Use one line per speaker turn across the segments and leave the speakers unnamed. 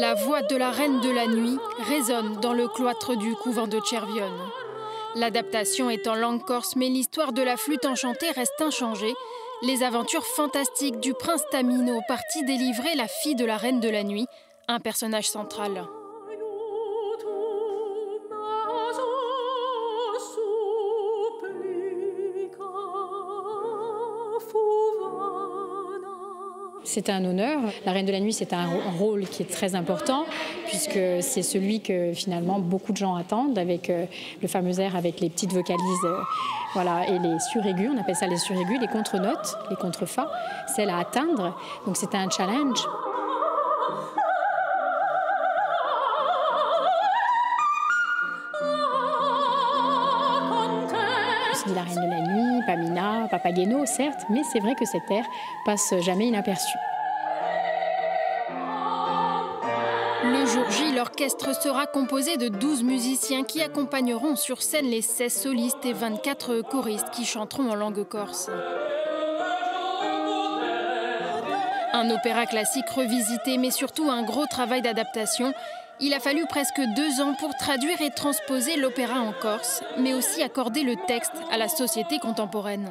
La voix de la reine de la nuit résonne dans le cloître du couvent de Chervionne. L'adaptation est en langue corse, mais l'histoire de la flûte enchantée reste inchangée. Les aventures fantastiques du prince Tamino parti délivrer la fille de la reine de la nuit, un personnage central.
C'est un honneur. La Reine de la Nuit, c'est un rôle qui est très important, puisque c'est celui que finalement beaucoup de gens attendent, avec euh, le fameux air avec les petites vocalises euh, voilà, et les suraigus, on appelle ça les suraigus, les contre-notes, les contre-fa, celles à atteindre. Donc c'est un challenge. La Reine de la Nuit, Pamina, Papageno, certes, mais c'est vrai que cet air passe jamais inaperçu.
Le jour J, l'orchestre sera composé de 12 musiciens qui accompagneront sur scène les 16 solistes et 24 choristes qui chanteront en langue corse. Un opéra classique revisité, mais surtout un gros travail d'adaptation il a fallu presque deux ans pour traduire et transposer l'opéra en Corse, mais aussi accorder le texte à la société contemporaine.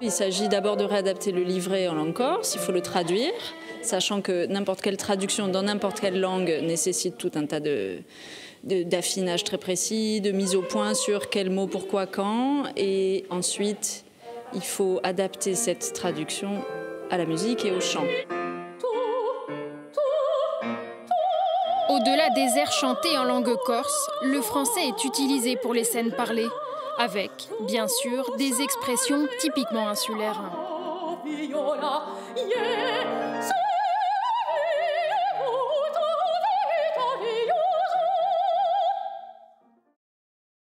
Il s'agit d'abord de réadapter le livret en langue corse, il faut le traduire, sachant que n'importe quelle traduction dans n'importe quelle langue nécessite tout un tas de, d'affinage très précis, de mise au point sur quel mot, pourquoi, quand. Et ensuite, il faut adapter cette traduction à la musique et au chant.
Au-delà des airs chantés en langue corse, le français est utilisé pour les scènes parlées, avec, bien sûr, des expressions typiquement insulaires.